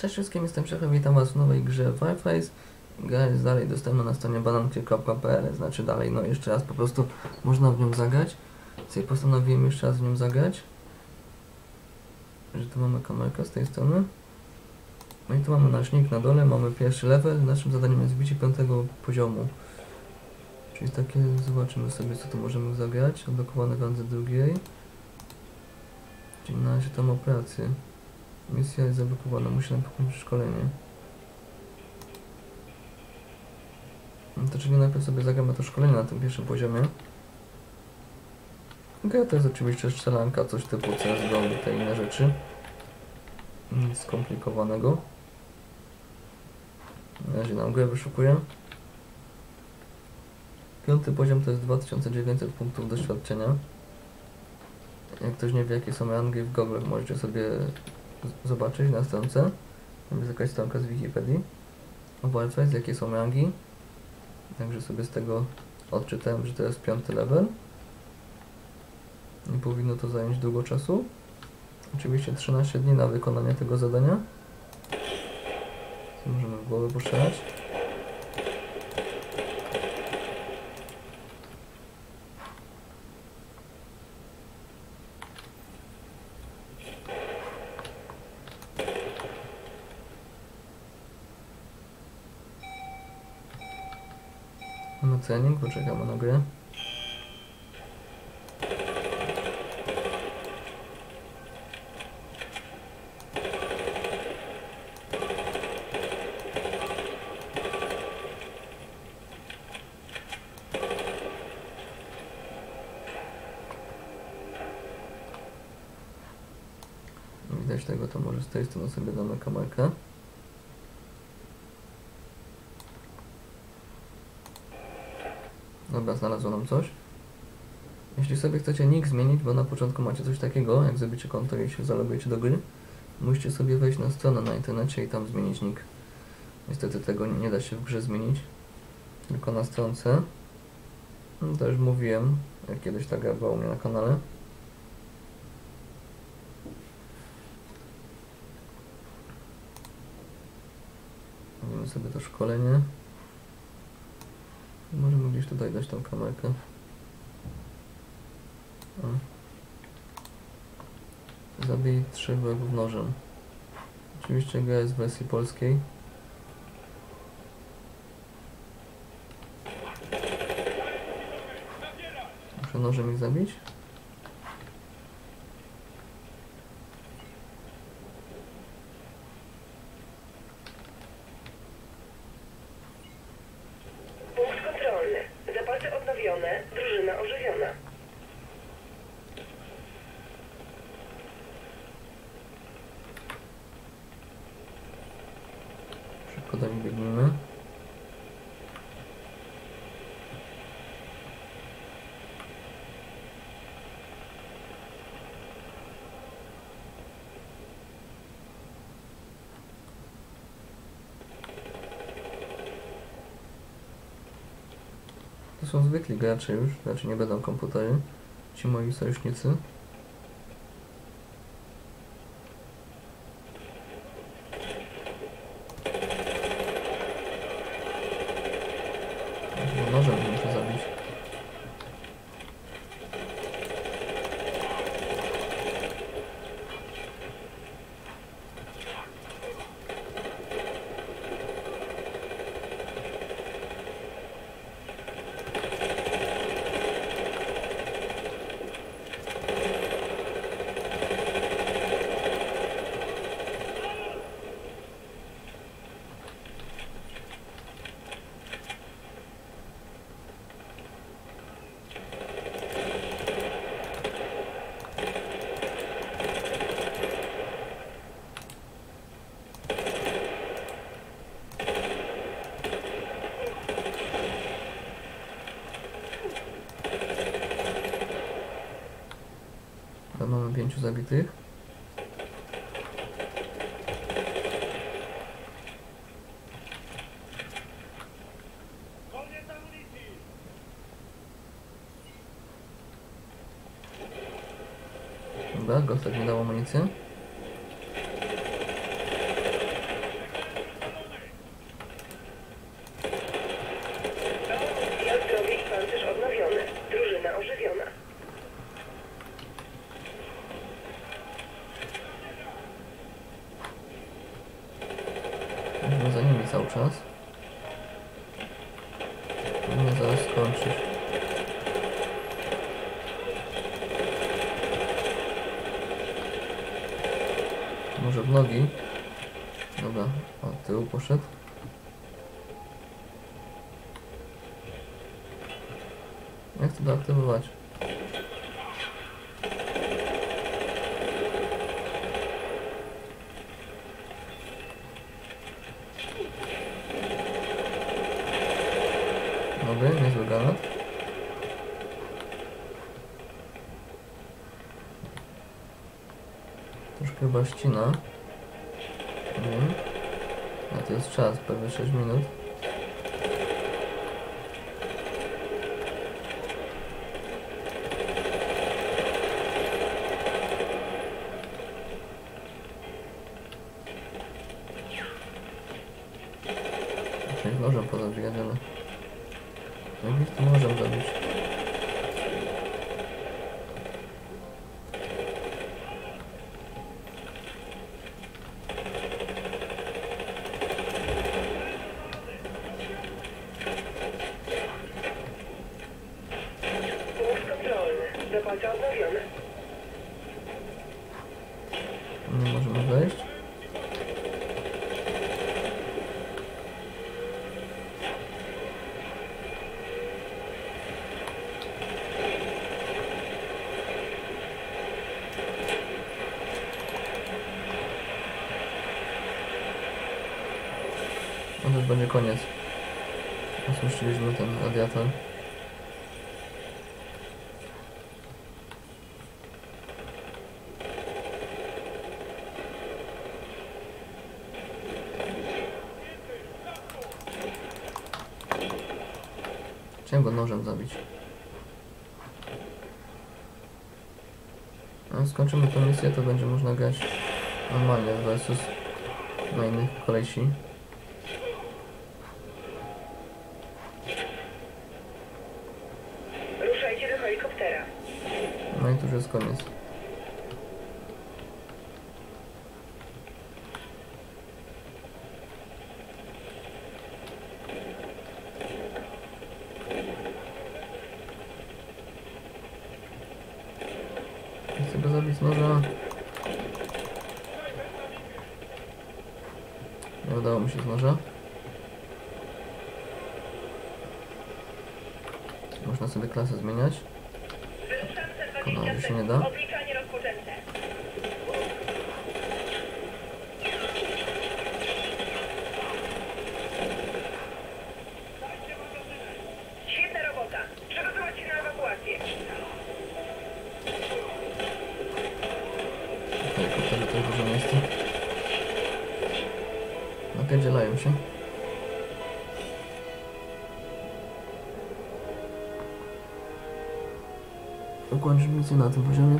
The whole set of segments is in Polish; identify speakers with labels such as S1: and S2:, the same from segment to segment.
S1: Cześć wszystkim, jestem Szefem, witam Was w nowej grze Fireface. Gra jest dalej dostępna na stronie bananki.pl, znaczy dalej, no jeszcze raz po prostu można w nią zagrać. Sobie postanowiłem jeszcze raz w nią zagrać. Że tu mamy kamerkę z tej strony. No i tu mamy nasz nick na dole, mamy pierwszy level. Naszym zadaniem jest wbicie piątego poziomu. Czyli takie, zobaczymy sobie co tu możemy zagrać. Odblokowane w drugiej. Czyli na razie tam operację. Misja jest zablokowana, musi nam pokończyć szkolenie. No to czyli najpierw sobie zagramy to szkolenie na tym pierwszym poziomie. Gra to jest oczywiście strzelanka, coś typu CSGO i te inne rzeczy. Nic skomplikowanego. Na razie nam grę wyszukuję. Piąty poziom to jest 2900 punktów doświadczenia. Jak ktoś nie wie jakie są rangi w Google, możecie sobie zobaczyć na stronce. Tam jest jakaś stronka z Wikipedii o Warface, jakie są rangi. Także sobie z tego odczytałem, że to jest piąty level. Nie powinno to zająć długo czasu. Oczywiście 13 dni na wykonanie tego zadania. Co możemy w głowę. Cenik, poczekamy na grę. Widać tego, to może z tej strony sobie damy kamerkę. Dobra, znalazło nam coś. Jeśli sobie chcecie nick zmienić, bo na początku macie coś takiego, jak zrobicie konto i się zalogujecie do gry, musicie sobie wejść na stronę na internecie i tam zmienić nick. Niestety tego nie da się w grze zmienić, tylko na stronce. No, to już mówiłem, jak kiedyś ta gra była u mnie na kanale. Robimy sobie to szkolenie. Możemy gdzieś tutaj dać tą kamerkę. Zabij trzech wrogów nożem. Oczywiście gra jest w wersji polskiej. Muszę nożem ich zabić? Są zwykli gracze już, znaczy nie będą komputery. Ci moi sojusznicy. No, Nożem muszę zabić. Tam mamy pięciu zabitych. Dobra, Gostek mi dał amunicję. Możemy za nimi cały czas. Powinien zaraz skończyć. Może w nogi? Dobra, od tyłu poszedł. Jak to deaktywować? Troszkę chyba ścina. Wiem. A to jest czas, pewnie 6 minut. Część nożem pozabijać, ale... Jak ich tu możemy zabić?
S2: Punkt kontrolny. Zapalce odnowione.
S1: Nie możemy wejść. No to będzie koniec. Usłyszeliśmy ten radiator. Chciałem go nożem zabić. No, skończymy tę misję, to będzie można grać normalnie versus na innych kolesi. Tu już jest koniec. Zabić. Nie udało mi się z. Można sobie klasę zmieniać. Kanału się nie da.
S2: Obliczanie rozpoczęte. Świetna robota. Przygotować się na ewakuację.
S1: W helikopterze to dużo miejsca. Napierdzielają się. Ukończyć misję na tym poziomie.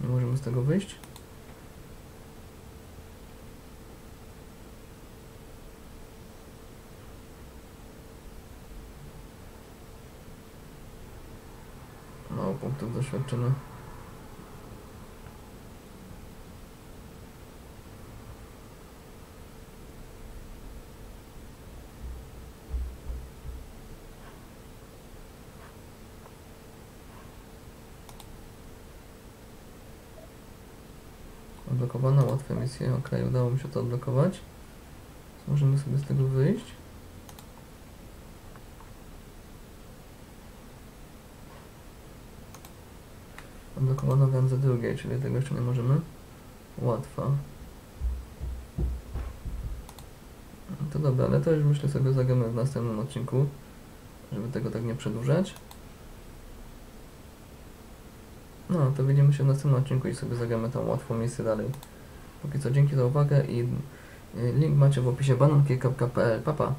S1: Możemy z tego wyjść. Mało punktów doświadczenia. Odblokowana, łatwe misje, ok, udało mi się to odblokować. Możemy sobie z tego wyjść. Odblokowano wędze drugiej, czyli tego jeszcze nie możemy. Łatwa. To dobra, ale to już myślę sobie zagramy w następnym odcinku, żeby tego tak nie przedłużać. No, to widzimy się w następnym odcinku i sobie zagramy tą łatwą misję dalej. Póki co dzięki za uwagę i y, link macie w opisie banankey.pl. Pa, pa.